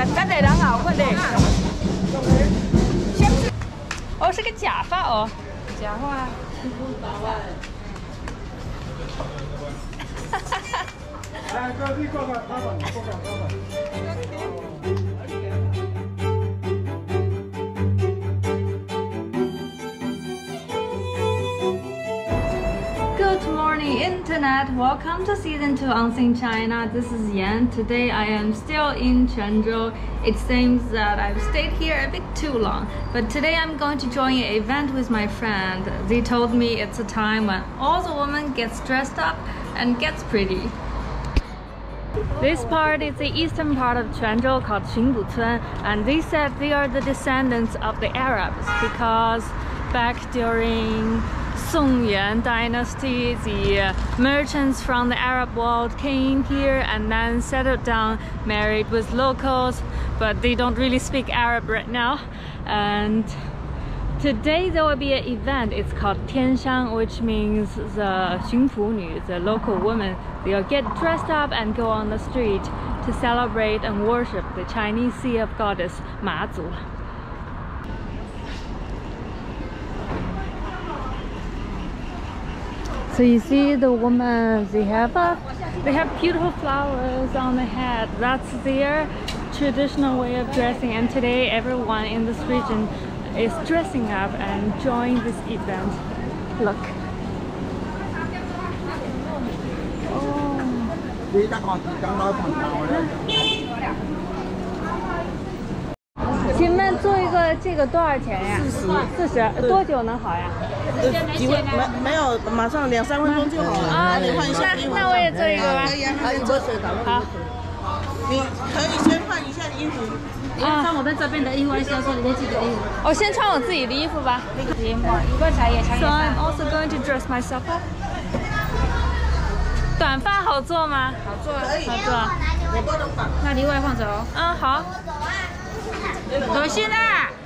整个的人好困嘞。哦，是个假发哦，假发。八万。哈哈哈。来，各位过来，老板，过来，老板。Morning, Internet. Welcome to season two Unseen China. This is Yan. Today I am still in Quanzhou. It seems that I've stayed here a bit too long, but today I'm going to join an event with my friend. They told me it's a time when all the women gets dressed up and gets pretty. This part is the eastern part of Quanzhou called Xunpucun, and they said they are the descendants of the Arabs because back during Songyuan dynasty, the uh, merchants from the Arab world came here and then settled down, married with locals, but they don't really speak Arab right now. And Today there will be an event. It's called Tianshang, which means the Xunpu the local woman. They'll get dressed up and go on the street to celebrate and worship the Chinese sea of goddess Ma Zu. So you see the women, they have a, they have beautiful flowers on the head. That's their traditional way of dressing. And today everyone in this region is dressing up and enjoying this event. Look. Oh. 你得看时间攞份教咧。请问做一个这个多少钱呀？四十。四十，多久能好呀？ 几分没没有，马上两三分钟就好了。啊，你换一下衣服。那我也做一个吧。可以啊，还有水的。好。你可以先换一下衣服。啊，穿我们这边的衣服，销售里面自己的衣服。我先穿我自己的衣服吧。I'm also going to dress myself up. 短发好做吗？好做。好做。那另外放着哦。嗯，好。可心啊，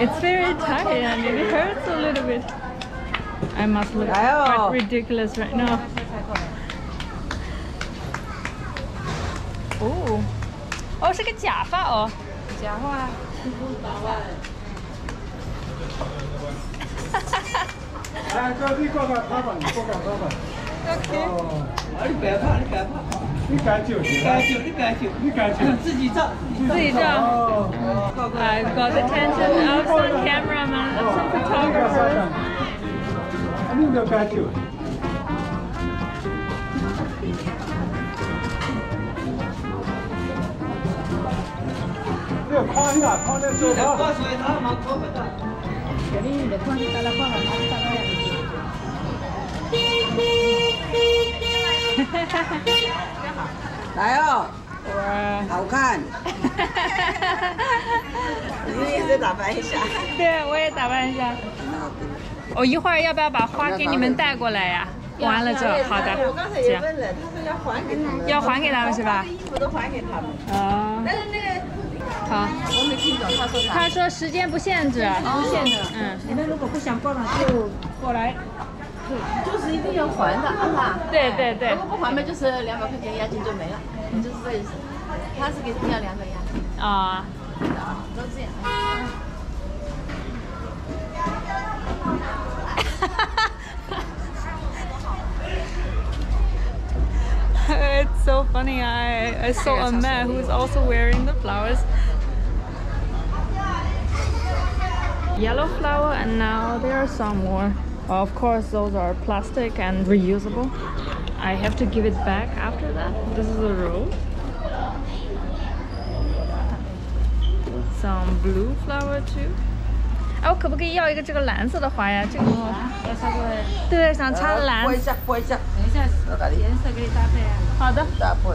it's very tight and it hurts a little bit. I must look quite ridiculous right now. Oh, 哦，是个假发哦。假发。来，哥，你过来，他们，过来，他们。 OK。哦，你别怕，你别怕， 你敢酒一吗？敢酒，你敢酒，你，自己照，自己照。哦，高高。Got attention. On camera, man. I'm on photographer. 啊，都敢酒？这框呀，框的多。这框水它蛮高的。肯定你的矿石在那矿上，它是大概。来哦，哇。好看。你也再打扮一下。对，我也打扮一下。我一会儿要不要把花给你们带过来呀？完了之后，好的，我刚才也问了，他说要还给他们。要还给他们是吧？衣服都还给他们。啊，但是那个好。我没听懂他说啥。他说时间不限制，不限制。嗯，你们如果不想逛了，就过来。就是一定要还的，啊。对对对如果不还嘛，就是两百块钱押金就没了，就是这意思。他是给要两个押金。啊。都这样。 it's so funny. I, I saw a man who's also wearing the flowers. Yellow flower, and now there are some more. Of course, those are plastic and reusable. I have to give it back after that. This is a rule. Some blue flower too. 哎，我可不可以要一个这个蓝色的花呀？这个很好看。要插过来。对，想插蓝。拨一下，拨一下。等一下，颜色给你搭配啊。好的。搭配。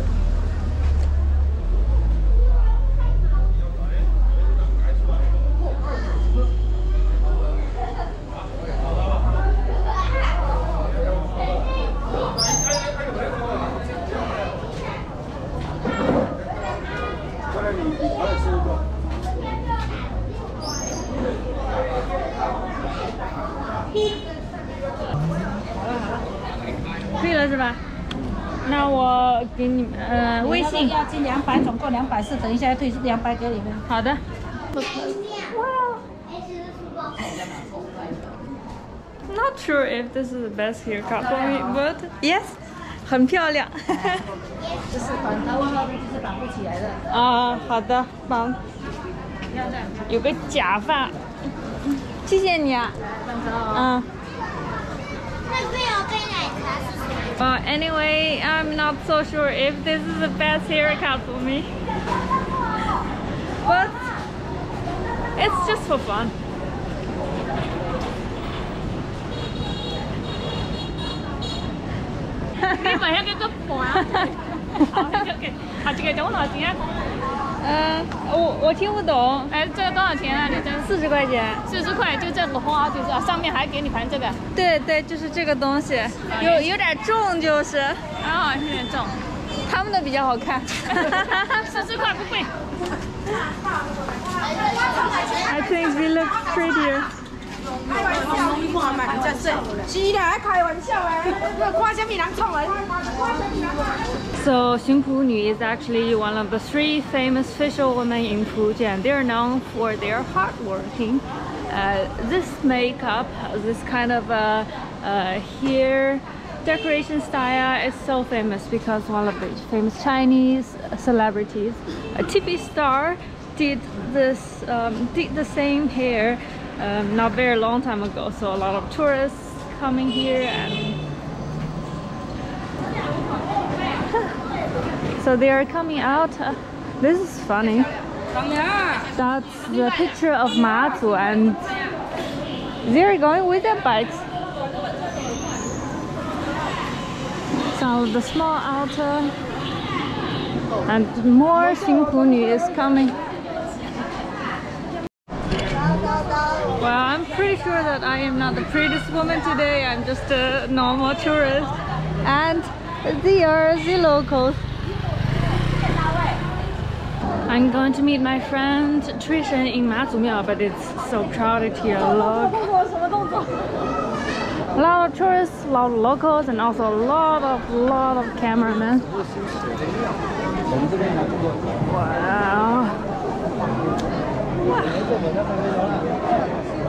可以了是吧？那我给你们呃微信。要进两百，总共两百四，等一下退两百给你们。好的。Not sure if this is the best haircut for me, but yes，很漂亮。这是绑头发，这是绑不起来的。啊，好的，绑。有个假发，谢谢你啊。嗯。But anyway, I'm not so sure if this is the best haircut for me. But it's just for fun. My hair hết up. Okay, okay. How do you get down? How do you get? 嗯，我我听不懂。哎，这个多少钱啊？你这四十块钱。四十块，就这个花，就是上面还给你盘这个。对对，就是这个东西，有有点重，就是。啊，有点重。他们的比较好看。四十块不贵。I think we look prettier. So, Xunpu Nu is actually one of the three famous facial women in Fujian. They are known for their hard working. Uh, this makeup, this kind of uh, uh, hair decoration style is so famous because one of the famous Chinese celebrities, a TV star, did this um, did the same hair um, not very long time ago. So a lot of tourists coming here and so they are coming out. Uh, this is funny. That's the picture of Ma and they're going with their bikes. So the small altar and more Xunpu is coming. Well, Sure that I am not the prettiest woman today. I'm just a normal tourist. And they are the locals. I'm going to meet my friend Trishan in Miao, but it's so crowded here. Look. A lot of tourists, a lot of locals, and also a lot of, lot of cameramen. Wow. wow.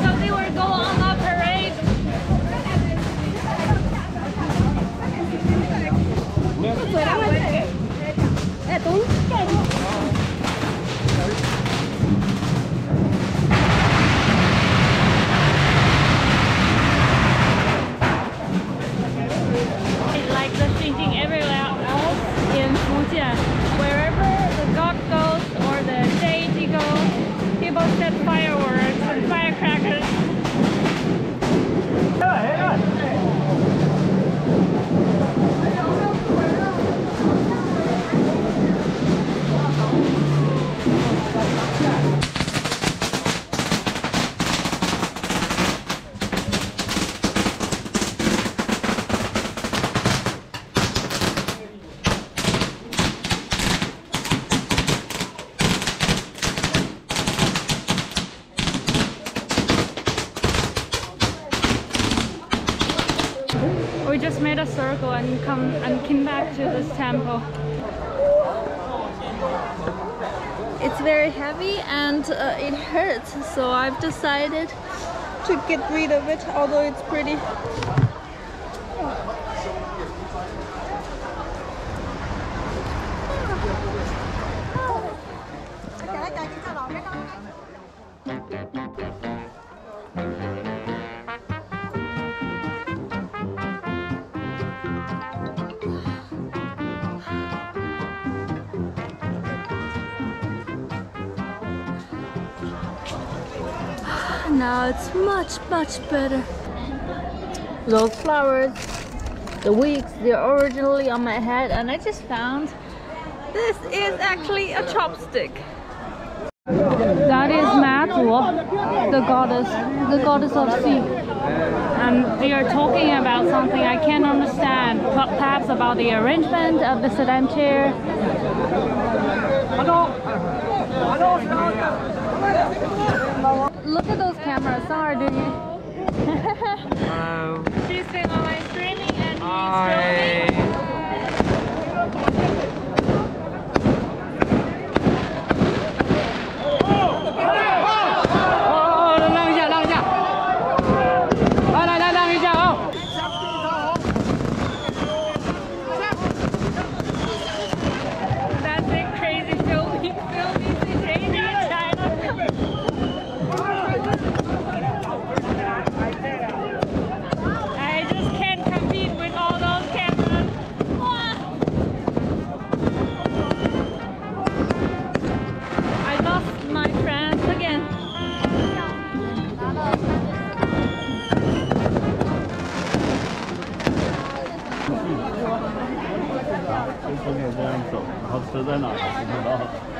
So they will go on a parade. It's like the thinking everywhere else in Fujian. Wherever fireworks circle and come and came back to this temple. It's very heavy and uh, it hurts, so I've decided to get rid of it, although it's pretty. Now it's much, much better. Those flowers, the wigs, they're originally on my head and I just found this is actually a chopstick. That is Mazu, the goddess, the goddess of sea. And they are talking about something I can't understand. Perhaps about the arrangement of the sedan chair. Look at those cameras. Sorry, dude. Hello. She's been on my streaming and he's filming. 车在哪不知道。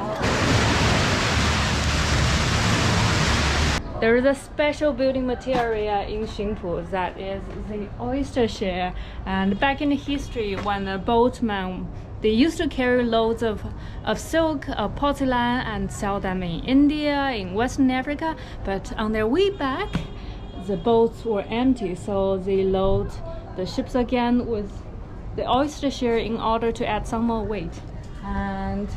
There is a special building material in Xunpu that is the oyster shell. And back in history, when the boatmen, they used to carry loads of, of silk, of porcelain, and sell them in India, in Western Africa. But on their way back, the boats were empty, so they load the ships again with the oyster shell in order to add some more weight. And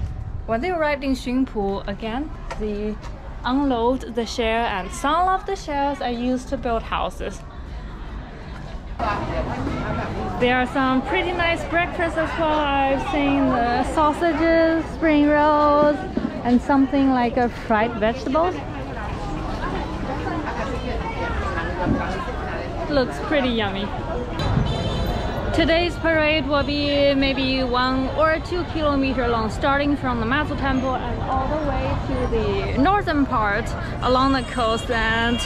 when they arrived in Xunpu again, they unload the shell, and some of the shells are used to build houses. There are some pretty nice breakfasts as well. I've seen the sausages, spring rolls, and something like a fried vegetable. Looks pretty yummy. Today's parade will be maybe one or two kilometer long, starting from the Mazu Temple and all the way to the northern part along the coast. And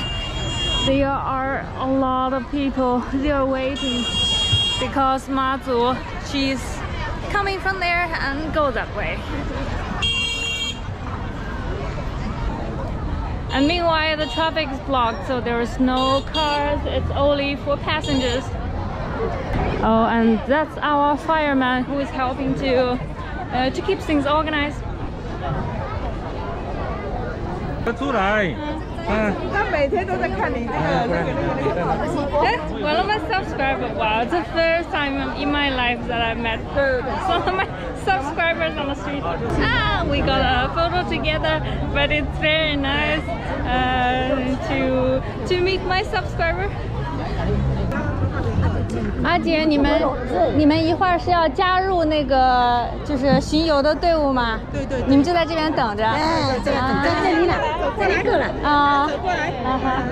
there are a lot of people. They are waiting because Mazu, she's coming from there and go that way. And meanwhile, the traffic is blocked, so there is no cars. It's only for passengers. Oh, and that's our fireman who is helping to uh, to keep things organized. 出来。嗯。他每天都在看你这个那个那个那个。 Eh, One of my subscribers, wow, it's the first time in my life that I've met some of my subscribers on the street. Ah, we got a photo together, but it's very nice uh, to to meet my subscriber. 阿姐，你们你们一会儿是要加入那个就是巡游的队伍吗？对对对你们就在这边等着。哎，这个在这里了，这里够了。啊。走过来，啊哈。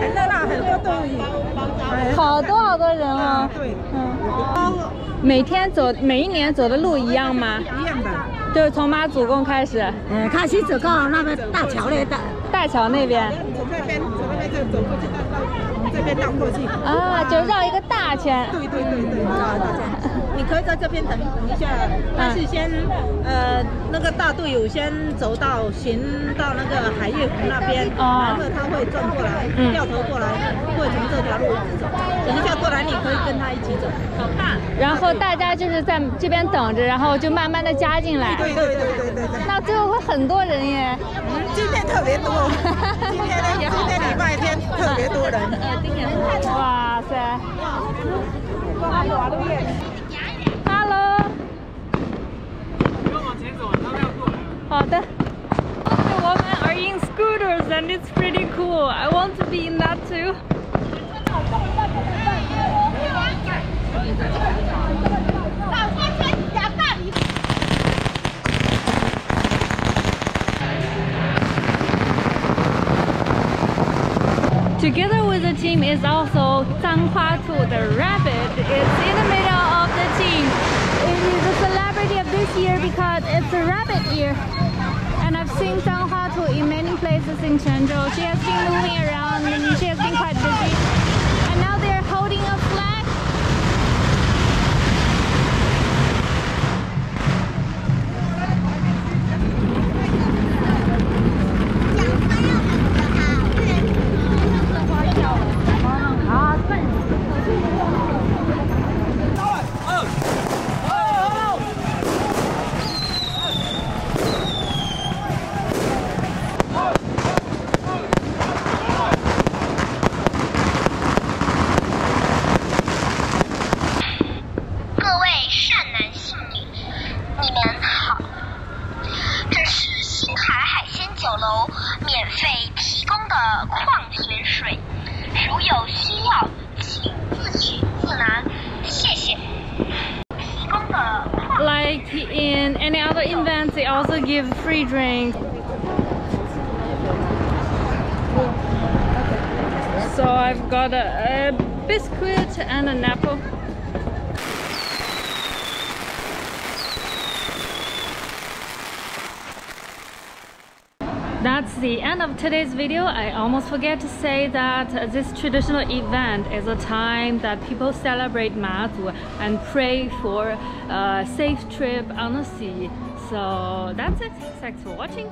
很热闹，很多队伍。好多好多人啊！对，嗯，每天走，每一年走的路一样吗？一样的。就是从妈祖宫开始，嗯，开始走到那个大桥那大，大桥那边从那边从那边就走过去到到这边绕过去。啊，就绕一个大圈。对对对对，绕，大家，你可以在这边等等一下，但是先呃那个大队友先走到行到那个海月湖那边，哦然后他会转过来，嗯掉头过来，会从这条路一直走。等一下过来，你可以跟他一起走。然后大家就是在这边等着，然后就慢慢的加进来。对对对对对对。那最后会很多人耶。嗯，今天特别多，今天呢，今天礼拜天特别多人。哇塞。And it's pretty cool. I want to be in that too. Together with the team is also Zhang the rabbit. It's in the middle of the team. It is a celebrity of this year because it's a rabbit year. And I've seen Dang Hua in many places in Quanzhou. She has been moving around and she has been quite busy. So I've got a, a biscuit and an apple. That's the end of today's video. I almost forget to say that this traditional event is a time that people celebrate Mazu and pray for a safe trip on the sea. So that's it. Thanks for watching